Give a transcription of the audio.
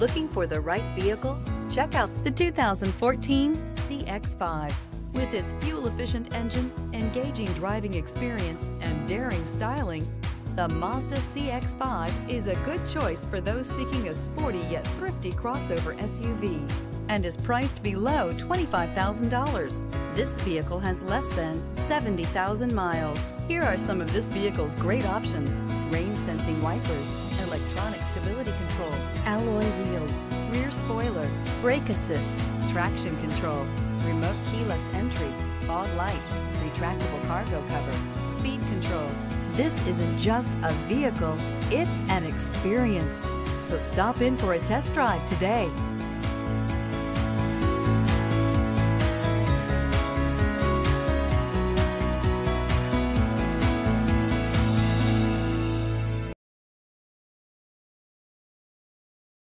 Looking for the right vehicle? Check out the 2014 CX-5. With its fuel-efficient engine, engaging driving experience, and daring styling, the Mazda CX-5 is a good choice for those seeking a sporty yet thrifty crossover SUV and is priced below $25,000. This vehicle has less than 70,000 miles. Here are some of this vehicle's great options. Rain sensing wipers, electronic stability control, alloy wheels, rear spoiler, brake assist, traction control, remote keyless entry, fog lights, retractable cargo cover, speed control. This isn't just a vehicle, it's an experience. So stop in for a test drive today.